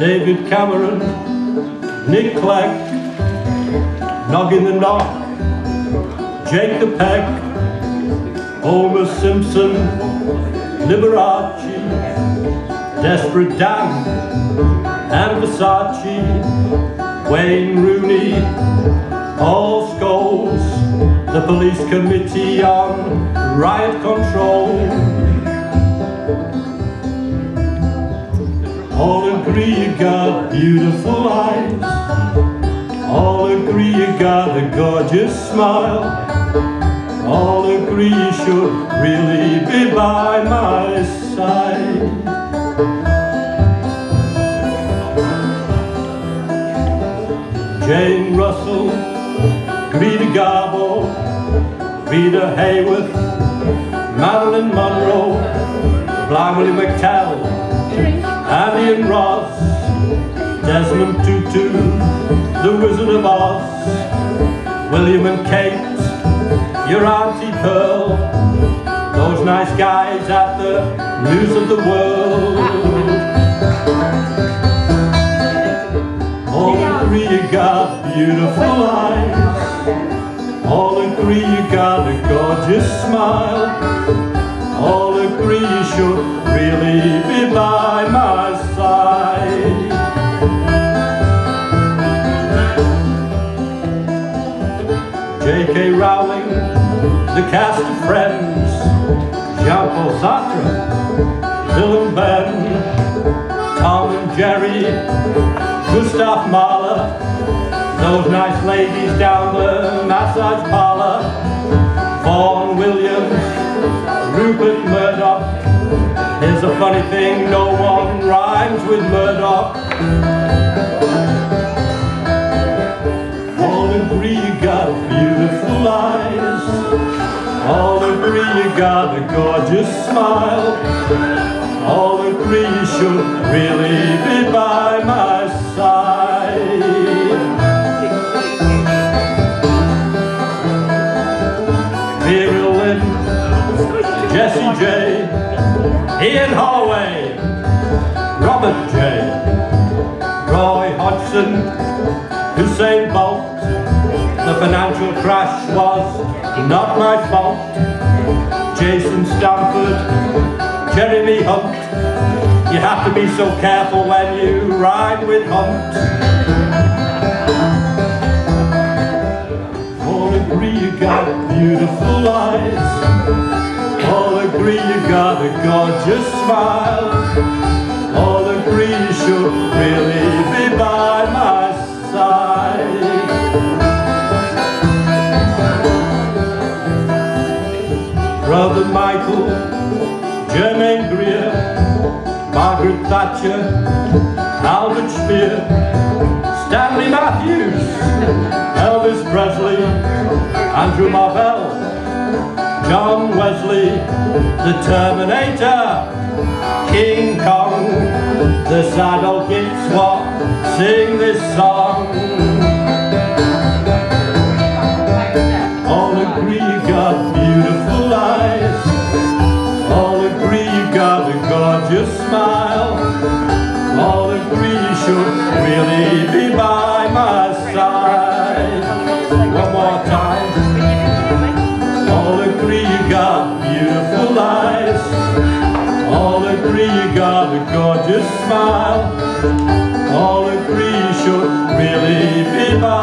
David Cameron, Nick Clegg, Noggin the Nog, Jake the Peg, Homer Simpson, Liberace, Desperate Dan, and Versace, Wayne Rooney, Paul Scholes, the police committee on riot control. All agree you got beautiful eyes. All agree you got a gorgeous smile. All agree you should really be by my side. Jane Russell, Greta Garbo, Rita Hayworth, Marilyn Monroe, Blind Willie McTell, and Ross, Desmond Tutu, The Wizard of Oz, William and Kate, your Auntie Pearl, those nice guys at the News of the World. All agree you got beautiful eyes. All agree you got a gorgeous smile. All agree you should really be by Rowling, the cast of Friends, Jean-Paul Sartre, and Ben, Tom and Jerry, Gustav Mahler, those nice ladies down the massage parlor, Vaughan Williams, Rupert Murdoch. Here's a funny thing, no one rhymes with Murdoch. Got a gorgeous smile. All agree you should really be by my side. Vera Lynn, Jessie J, Ian Holloway, Robert J, Roy Hodgson, Usain Bolt. The financial crash was not my fault. Jason Stanford, Jeremy Hunt. You have to be so careful when you ride with Hunt. All agree you got beautiful eyes. All agree you got a gorgeous smile. Brother Michael, Germaine Greer, Margaret Thatcher, Albert Speer, Stanley Matthews, Elvis Presley, Andrew Marvell, John Wesley, the Terminator, King Kong, the sad old kids what sing this song. got a gorgeous smile. All agree you should really be mine.